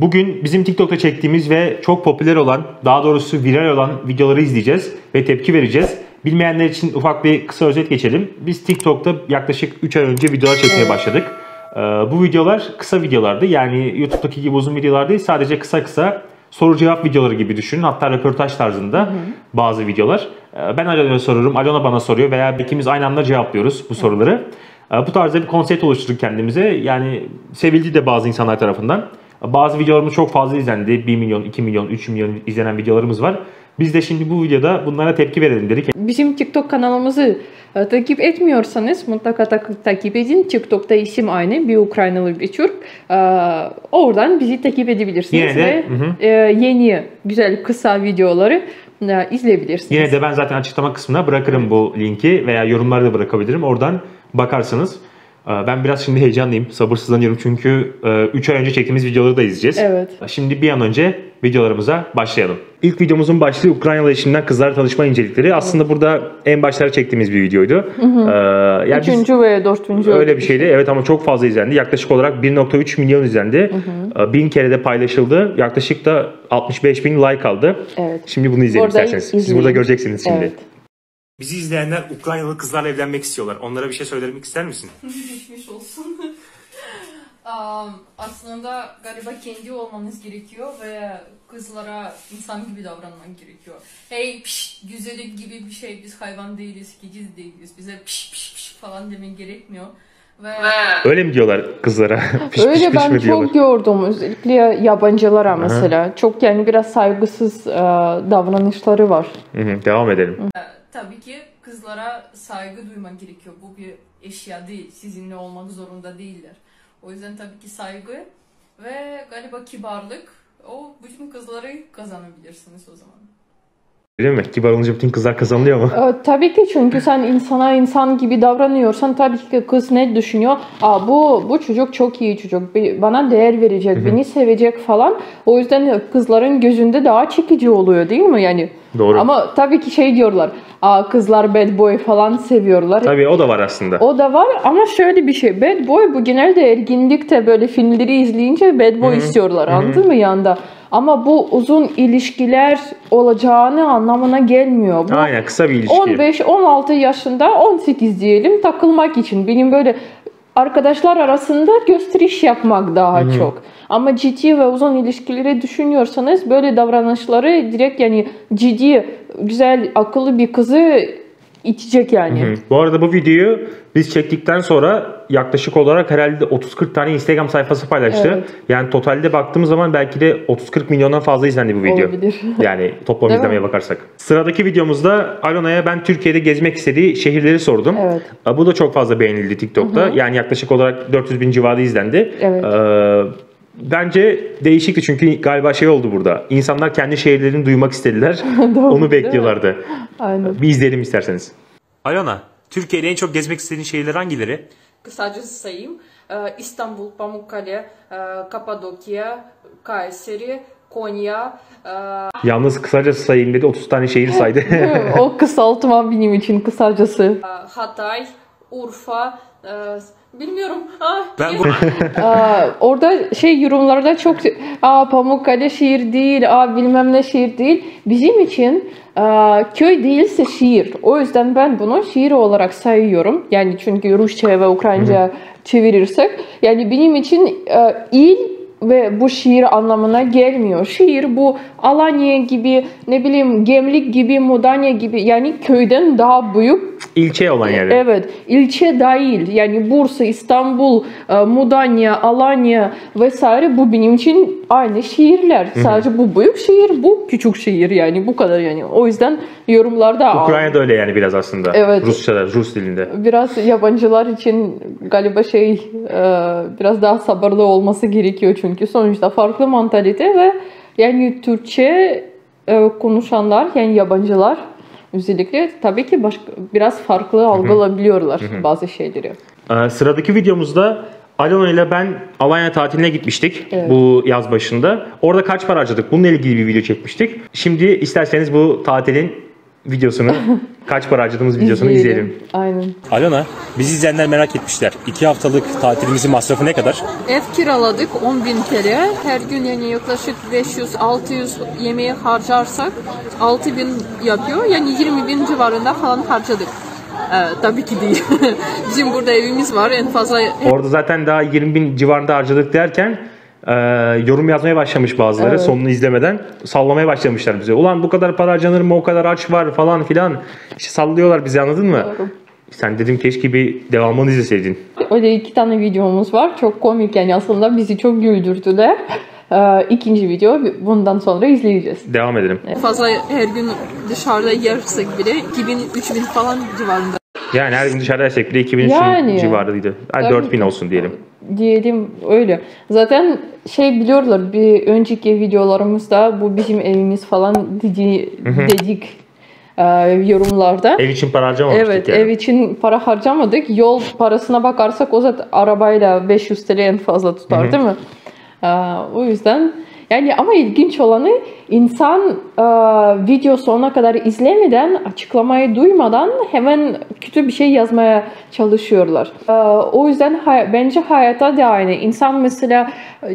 Bugün bizim TikTok'ta çektiğimiz ve çok popüler olan, daha doğrusu viral olan videoları izleyeceğiz ve tepki vereceğiz. Bilmeyenler için ufak bir kısa özet geçelim. Biz TikTok'ta yaklaşık 3 ay önce videolar çekmeye başladık. Ee, bu videolar kısa videolardı. Yani YouTube'daki gibi uzun videolar değil, sadece kısa kısa soru cevap videoları gibi düşünün. Hatta röportaj tarzında bazı videolar. Ee, Ben Alona'ya soruyorum, Alona bana soruyor veya ikimiz aynı anda cevaplıyoruz bu soruları. Ee, Bu tarzda bir konsept oluşturduk kendimize. Yani sevildi de bazı insanlar tarafından. Bazı videolarımız çok fazla izlendi. 1 milyon, 2 milyon, 3 milyon izlenen videolarımız var. Biz de şimdi bu videoda bunlara tepki verelim dedik. Bizim TikTok kanalımızı e, takip etmiyorsanız mutlaka tak- takip edin. TikTok'ta isim aynı. Bir Ukraynalı bir Türk. E, oradan bizi takip edebilirsiniz Yine de, ve hı e, yeni güzel kısa videoları izleyebilirsiniz. Yine de ben zaten açıklama kısmına bırakırım bu linki veya yorumları da bırakabilirim. Oradan bakarsınız. Ee, Ben biraz şimdi heyecanlıyım. Sabırsızlanıyorum çünkü 3 ay önce çektiğimiz videoları da izleyeceğiz. Evet. Şimdi bir an önce videolarımıza başlayalım. İlk videomuzun başlığı Ukraynalı eşimden kızlar tanışma incelikleri. Aslında burada en başlarda çektiğimiz bir videoydu. Ee, yani Üçüncü ve dördüncü. Öyle bir şeydi. Evet ama çok fazla izlendi. Yaklaşık olarak 1.3 milyon izlendi. Ee, Bin kere de paylaşıldı. Yaklaşık da 65 bin like aldı. Evet. Şimdi bunu izleyelim isterseniz. Siz burada göreceksiniz şimdi. Evet. Bizi izleyenler Ukraynalı kızlarla evlenmek istiyorlar. Onlara bir şey söylemek ister misin? geçmiş olsun. Am, Aslında galiba kendi olmanız gerekiyor ve kızlara insan gibi davranman gerekiyor. Hey piş güzellik gibi bir şey biz hayvan değiliz, kediz değiliz. Bize piş piş piş falan demen gerekmiyor. Ve Öyle mi diyorlar kızlara? piş Öyle piş piş ben diyorlar? çok gördüm. Özellikle yabancılara mesela. Çok yani biraz saygısız e, davranışları var. Hı hı, Devam edelim. e, tabii ki kızlara saygı duyman gerekiyor. Bu bir eşya değil. Sizinle olmak zorunda değiller. O yüzden tabii ki saygı ve galiba kibarlık o bütün kızları kazanabilirsiniz o zaman. Değil mi? Kibar olunca bütün kızlar kazanılıyor mu? E, tabii ki çünkü sen insana insan gibi davranıyorsan tabii ki kız ne düşünüyor? Aa bu bu çocuk çok iyi çocuk. Bana değer verecek, beni sevecek falan. O yüzden kızların gözünde daha çekici oluyor değil mi? Yani Doğru. ama tabii ki şey diyorlar. Aa kızlar bad boy falan seviyorlar. Tabii o da var aslında. O da var ama şöyle bir şey. Bad boy bu genelde erginlikte böyle filmleri izleyince bad boy istiyorlar. Anladın mı yanda? Ama bu uzun ilişkiler olacağını anlamına gelmiyor. Bu Aynen kısa bir ilişki. 15-16 yaşında 18 diyelim takılmak için. Benim böyle arkadaşlar arasında gösteriş yapmak daha çok. Ama ciddi ve uzun ilişkileri düşünüyorsanız böyle davranışları direkt yani ciddi, güzel, akıllı bir kızı itecek yani. Hı. Bu arada bu videoyu biz çektikten sonra yaklaşık olarak herhalde 30-40 tane Instagram sayfası paylaştı. Evet. Yani totalde baktığımız zaman belki de 30-40 milyondan fazla izlendi bu video. Olabilir. Yani toplam Değil mi? izlemeye bakarsak. Sıradaki videomuzda Alona'ya ben Türkiye'de gezmek istediği şehirleri sordum. Evet. Aa, Bu da çok fazla beğenildi TikTok'ta. Yani yaklaşık olarak 400 bin civarı izlendi. Evet. Ee, bence değişikti çünkü galiba şey oldu burada. İnsanlar kendi şehirlerini duymak istediler. Doğru, Onu bekliyorlardı. Aynen. Bir izleyelim isterseniz. Alona, Türkiye'de en çok gezmek istediğin şehirler hangileri? Kısaca sayayım. Ee, İstanbul, Pamukkale, e, Kapadokya, Kayseri, Konya. e, Yalnız kısaca sayayım dedi 30 tane şehir saydı. o kısaltma benim için kısacası. Hatay, Urfa, e, bilmiyorum. Ah, ben bu Aa, orada şey yorumlarda çok aa Pamukkale şehir değil, aa bilmem ne şehir değil. Bizim için aa, köy değilse şehir. O yüzden ben bunu şehir olarak sayıyorum. Yani çünkü Rusça ve Ukraynaca çevirirsek. Yani benim için e, il ve bu şehir anlamına gelmiyor. Şehir bu Alanya gibi, ne bileyim Gemlik gibi, Mudanya gibi yani köyden daha büyük ilçe olan yerler. Evet, ilçe dahil yani Bursa, İstanbul, e, Mudanya, Alanya vesaire bu benim için aynı şehirler. Sadece bu büyük şehir, bu küçük şehir yani bu kadar yani. O yüzden yorumlarda Ukrayna'da öyle yani biraz aslında. Evet. Rusça'da, Rus dilinde. biraz yabancılar için galiba şey e, biraz daha sabırlı olması gerekiyor çünkü sonuçta farklı mantalite ve yani Türkçe e, konuşanlar yani yabancılar özellikle tabii ki başka biraz farklı algılayabiliyorlar bazı şeyleri. Ee, sıradaki videomuzda Alona ile ben Alanya tatiline gitmiştik Evet. bu yaz başında. Orada kaç para harcadık? Bununla ilgili bir video çekmiştik. Şimdi isterseniz bu tatilin videosunu, kaç para harcadığımız videosunu izleyelim. Aynen. Alona, bizi izleyenler merak etmişler. 2 haftalık tatilimizin masrafı ne kadar? Ev kiraladık 10 bin TL. Her gün yani yaklaşık 500-600 yemeği harcarsak 6 bin yapıyor. Yani 20 bin civarında falan harcadık. Ee, tabii ki değil. Bizim burada evimiz var. En fazla Orada zaten daha 20 bin civarında harcadık derken e, yorum yazmaya başlamış bazıları Evet. sonunu izlemeden sallamaya başlamışlar bize. Ulan bu kadar para harcanır mı o kadar aç var falan filan. İşte sallıyorlar bizi anladın mı? Doğru. Sen dedim keşke bir devamını izleseydin. öyle iki tane videomuz var. Çok komik yani aslında bizi çok güldürdüler. Ee, ikinci video bundan sonra izleyeceğiz. Devam edelim. Fazla her gün dışarıda yersek bile 2000-3000 falan civarında. Yani her gün dışarıda yersek bile 2000 Yani. civarıydı. Tabii 4000 ki. olsun diyelim. diyelim öyle. Zaten şey biliyorlar bir önceki videolarımızda bu bizim evimiz falan dedi, dedik e, yorumlarda. Ev için para harcamamıştık Evet yani. ev için para harcamadık. Yol parasına bakarsak o zaten arabayla 500 TL en fazla tutar değil mi? E, o yüzden yani ama ilginç olanı insan e, video sonuna kadar izlemeden açıklamayı duymadan hemen kötü bir şey yazmaya çalışıyorlar. E, o yüzden hay- bence hayata da aynı. İnsan mesela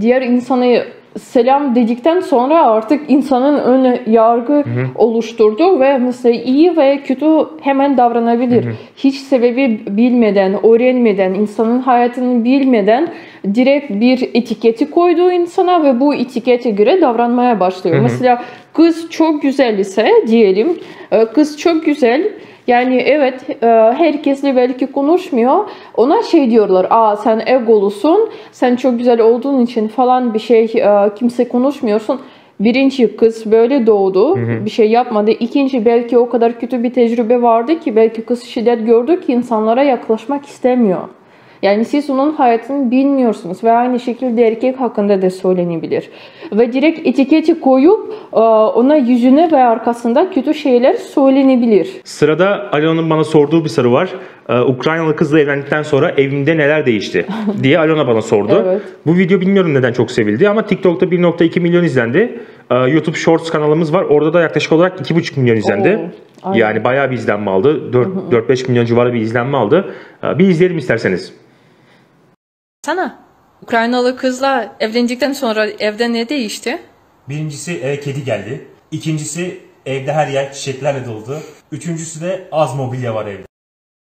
diğer insanı selam dedikten sonra artık insanın ön yargı oluşturdu ve mesela iyi ve kötü hemen davranabilir. Hiç sebebi bilmeden, öğrenmeden, insanın hayatını bilmeden direkt bir etiketi koyduğu insana ve bu etikete göre davranmaya başlıyor. Mesela kız çok güzel ise diyelim, e, kız çok güzel yani evet e, herkesle belki konuşmuyor. Ona şey diyorlar. Aa sen egolusun. Sen çok güzel olduğun için falan bir şey e, kimse konuşmuyorsun. Birinci kız böyle doğdu. Bir şey yapmadı. İkinci belki o kadar kötü bir tecrübe vardı ki belki kız şiddet gördü ki insanlara yaklaşmak istemiyor. Yani siz onun hayatını bilmiyorsunuz ve aynı şekilde erkek hakkında da söylenebilir. Ve direkt etiketi koyup e, ona yüzüne ve arkasında kötü şeyler söylenebilir. Sırada Alona'nın bana sorduğu bir soru var. Ee, Ukraynalı kızla evlendikten sonra evimde neler değişti diye Alona bana sordu. Evet. Bu video bilmiyorum neden çok sevildi ama TikTok'ta 1.2 milyon izlendi. Ee, YouTube Shorts kanalımız var. Orada da yaklaşık olarak 2.5 milyon izlendi. Oo, aynen. yani bayağı bir izlenme aldı. 4 4-5 milyon civarı bir izlenme aldı. Bir izleyelim isterseniz. Sana Ukraynalı kızla evlendikten sonra evde ne değişti? Birincisi eve kedi geldi. İkincisi evde her yer çiçeklerle doldu. Üçüncüsü de az mobilya var evde.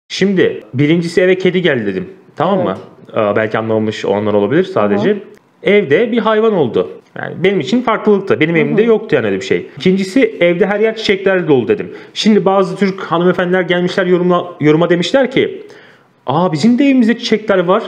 Şimdi birincisi eve kedi geldi dedim. Tamam mı? Ee, belki anlamamış olanlar olabilir sadece. Evde bir hayvan oldu. Yani benim için farklılıktı. Benim evimde yoktu yani öyle bir şey. İkincisi evde her yer çiçeklerle dolu dedim. Şimdi bazı Türk hanımefendiler gelmişler yorumla, yoruma demişler ki Aa bizim de evimizde çiçekler var.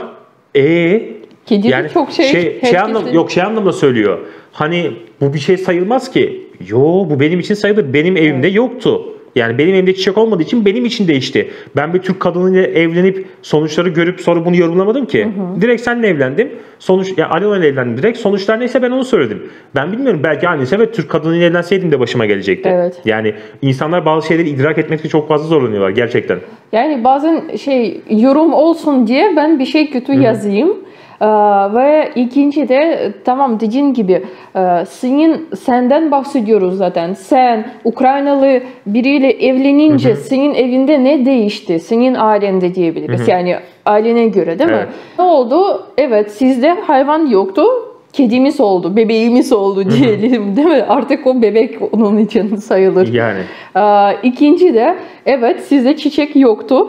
E Kedi de çok şey, şey, şey anlam yok şey anlamda söylüyor. Hani bu bir şey sayılmaz ki. Yo bu benim için sayılır. Benim evimde yoktu. Yani benim evimde çiçek olmadığı için benim için değişti. Ben bir Türk kadınıyla evlenip sonuçları görüp sonra bunu yorumlamadım ki. Direkt seninle evlendim. Sonuç ya Alona ile evlendim direkt. Sonuçlar neyse ben onu söyledim. Ben bilmiyorum belki annesi ve Türk kadınıyla evlenseydim de başıma gelecekti. Evet. Yani insanlar bazı şeyleri idrak etmekte çok fazla zorlanıyorlar gerçekten. Yani bazen şey yorum olsun diye ben bir şey kötü yazayım. Ee, ve ikinci de tamam dediğin gibi e, senin senden bahsediyoruz zaten. Sen Ukraynalı biriyle evlenince senin evinde ne değişti? Senin ailende diyebiliriz. Yani ailene göre değil mi? Evet. Ne oldu? Evet sizde hayvan yoktu. Kedimiz oldu, bebeğimiz oldu diyelim değil mi? Artık o bebek onun için sayılır. Yani. Ee, İkinci de evet sizde çiçek yoktu.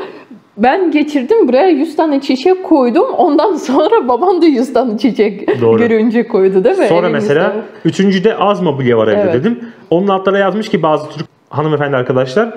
Ben getirdim buraya 100 tane çiçek koydum. Ondan sonra babam da 100 tane çiçek Doğru. görünce koydu değil mi? Sonra Elimizde. mesela üçüncüde az mobilya var evde Evet. dedim. Onun altlara yazmış ki bazı Türk hanımefendi arkadaşlar.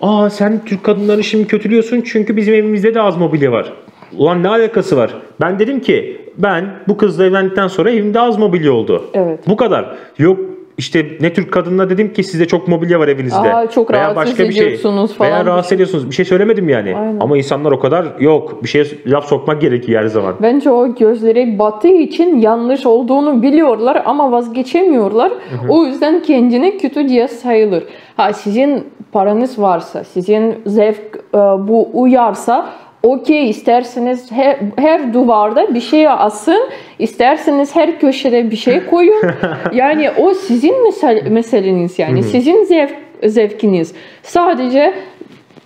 Aa sen Türk kadınlarını şimdi kötülüyorsun çünkü bizim evimizde de az mobilya var. Ulan ne alakası var? Ben dedim ki ben bu kızla evlendikten sonra evimde az mobilya oldu. Evet. Bu kadar. Yok işte ne Türk kadınına dedim ki sizde çok mobilya var evinizde. Aa, çok rahatsız ediyorsunuz falan Veya bir rahatsız şey. ediyorsunuz. Bir şey söylemedim yani. Aynen. Ama insanlar o kadar yok. Bir şeye laf sokmak gerekiyor her zaman. Bence o gözleri battığı için yanlış olduğunu biliyorlar ama vazgeçemiyorlar. O yüzden kendini kötü diye sayılır. Ha sizin paranız varsa, sizin zevk e, bu uyarsa okey isterseniz her, her duvarda bir şey asın, isterseniz her köşede bir şey koyun. yani o sizin mesel meseleniz yani. Sizin zevk zevkiniz. Sadece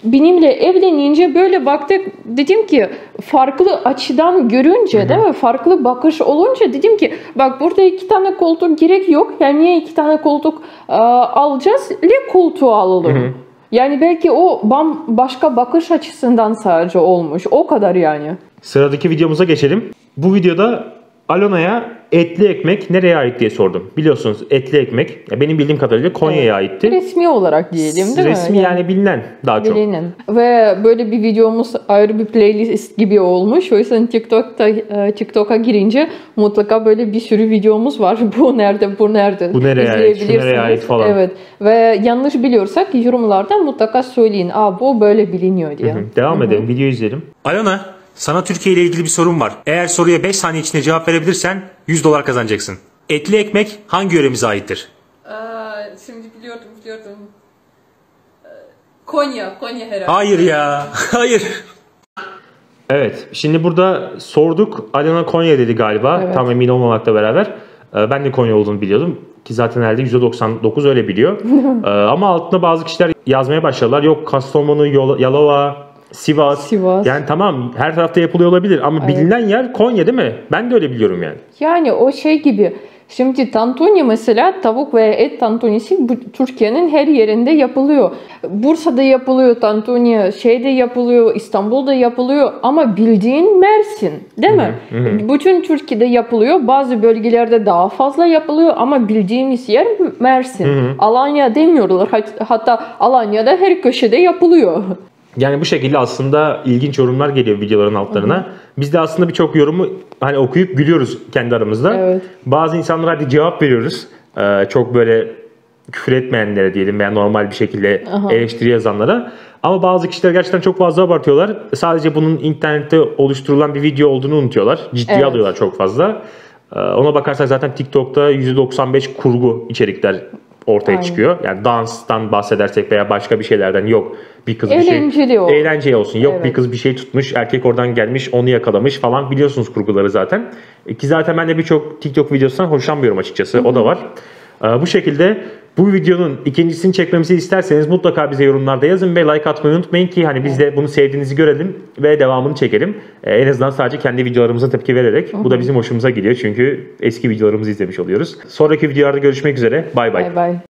benimle evlenince böyle baktık dedim ki farklı açıdan görünce değil mi farklı bakış olunca dedim ki bak burada iki tane koltuk gerek yok yani niye iki tane koltuk e, alacağız le koltuğu alalım. Yani belki o bam başka bakış açısından sadece olmuş o kadar yani. Sıradaki videomuza geçelim. Bu videoda Alona'ya etli ekmek nereye ait diye sordum. Biliyorsunuz etli ekmek ya benim bildiğim kadarıyla Konya'ya aitti. Resmi olarak diyelim değil mi? Resmi yani, bilinen daha çok. Bilinen. Ve böyle bir videomuz ayrı bir playlist gibi olmuş. O yüzden TikTok'ta e, TikTok'a girince mutlaka böyle bir sürü videomuz var. Bu nerede, bu nerede? Bu nereye ait, şu İzleyebilirsiniz. nereye ait falan. Evet. Ve yanlış biliyorsak yorumlarda mutlaka söyleyin. Aa bu böyle biliniyor diye. Hı, Devam edelim. Video izleyelim. Alona, sana Türkiye ile ilgili bir sorum var. Eğer soruya 5 saniye içinde cevap verebilirsen 100 dolar kazanacaksın. Etli ekmek hangi yöremize aittir? şimdi biliyordum biliyordum. Konya, Konya herhalde. Hayır ya. Hayır. Evet. Şimdi burada sorduk. Alona Konya dedi galiba. Evet. Tam emin olmamakla beraber. Ee, Ben de Konya olduğunu biliyordum. Ki zaten herhalde %99 öyle biliyor. Ee, Ama altına bazı kişiler yazmaya başladılar. Yok Kastamonu, Yalova, Sivas. Sivas. Yani tamam her tarafta yapılıyor olabilir ama bilinen yer Konya değil mi? Ben de öyle biliyorum yani. Yani o şey gibi. Şimdi tantuni mesela tavuk veya et tantunisi Türkiye'nin her yerinde yapılıyor. Bursa'da yapılıyor tantuni, şeyde yapılıyor, İstanbul'da yapılıyor ama bildiğin Mersin değil mi? Bütün Türkiye'de yapılıyor. Bazı bölgelerde daha fazla yapılıyor ama bildiğimiz yer Mersin. Alanya demiyorlar. Hat- Hatta Alanya'da her köşede yapılıyor. Yani bu şekilde aslında ilginç yorumlar geliyor videoların altlarına. Biz de aslında birçok yorumu hani okuyup gülüyoruz kendi aramızda. Evet. Bazı insanlara hadi cevap veriyoruz. Ee, çok böyle küfür etmeyenlere diyelim veya normal bir şekilde Aha. eleştiri yazanlara. Ama bazı kişiler gerçekten çok fazla abartıyorlar. Sadece bunun internette oluşturulan bir video olduğunu unutuyorlar. Ciddiye Evet. alıyorlar çok fazla. Ee, Ona bakarsak zaten TikTok'ta %95 kurgu içerikler ortaya Aynen. çıkıyor. Yani danstan bahsedersek veya başka bir şeylerden yok bir kız bir şey Eğlenceli o. eğlenceli olsun. Yok Evet. bir kız bir şey tutmuş, erkek oradan gelmiş, onu yakalamış falan. Biliyorsunuz kurguları zaten. E, Ki zaten ben de birçok TikTok videosundan hoşlanmıyorum açıkçası. O da var. E, Bu şekilde bu videonun ikincisini çekmemizi isterseniz mutlaka bize yorumlarda yazın ve like atmayı unutmayın ki hani biz de bunu sevdiğinizi görelim ve devamını çekelim. E, En azından sadece kendi videolarımıza tepki vererek. Bu da bizim hoşumuza gidiyor çünkü eski videolarımızı izlemiş oluyoruz. Sonraki videolarda görüşmek üzere. Bay bay. Bay bay.